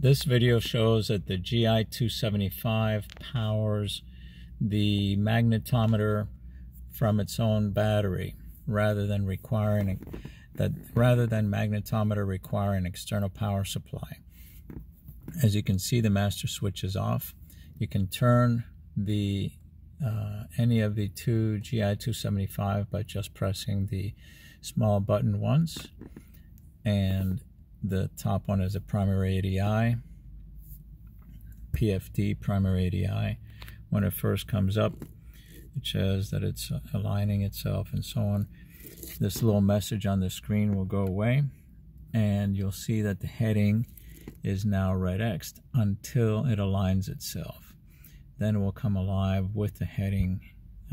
This video shows that the GI-275 powers the magnetometer from its own battery rather than requiring that rather than magnetometer require an external power supply. As you can see the master switch is off. You can turn the uh, any of the two GI-275 by just pressing the small button once and the top one is a primary ADI, PFD primary ADI. When it first comes up, it shows that it's aligning itself and so on. This little message on the screen will go away and you'll see that the heading is now red Xed until it aligns itself. Then it will come alive with the heading,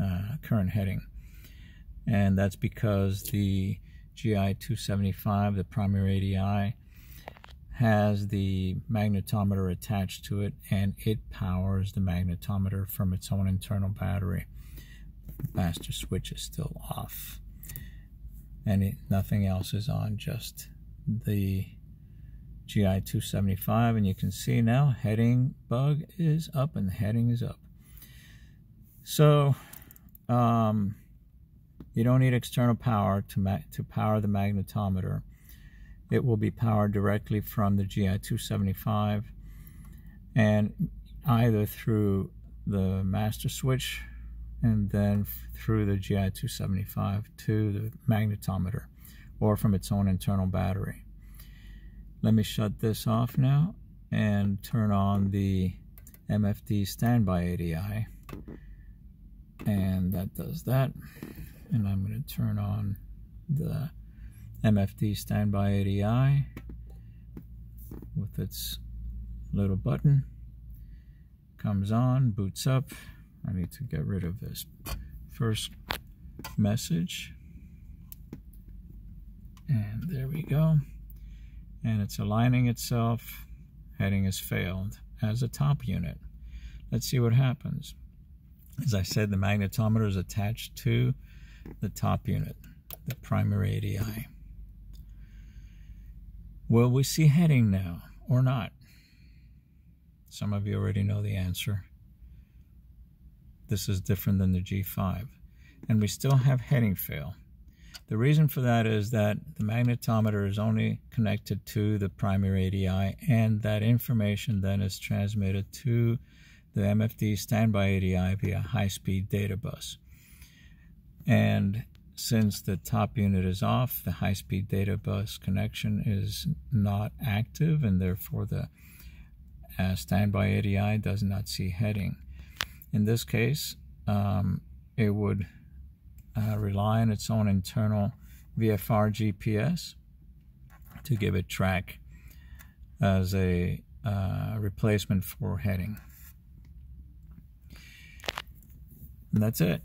uh, current heading. And that's because the GI 275, the primary ADI, has the magnetometer attached to it and it powers the magnetometer from its own internal battery. The master switch is still off and it, nothing else is on, just the GI 275 and you can see now heading bug is up and the heading is up. So um, you don't need external power to, to power the magnetometer. It will be powered directly from the GI-275 and either through the master switch and then through the GI-275 to the magnetometer or from its own internal battery. Let me shut this off now and turn on the MFD standby ADI and that does that and I'm going to turn on the MFD standby ADI with its little button. Comes on boots up. I need to get rid of this first message. And there we go. And it's aligning itself. Heading has failed as a top unit. Let's see what happens. As I said the magnetometer is attached to the top unit, the primary ADI. Will we see heading now or not? Some of you already know the answer. This is different than the G5. And we still have heading fail. The reason for that is that the magnetometer is only connected to the primary ADI and that information then is transmitted to the MFD standby ADI via high-speed data bus. And since the top unit is off, the high-speed data bus connection is not active and therefore the uh, standby ADI does not see heading. In this case, um, it would uh, rely on its own internal VFR GPS to give it track as a uh, replacement for heading. And that's it.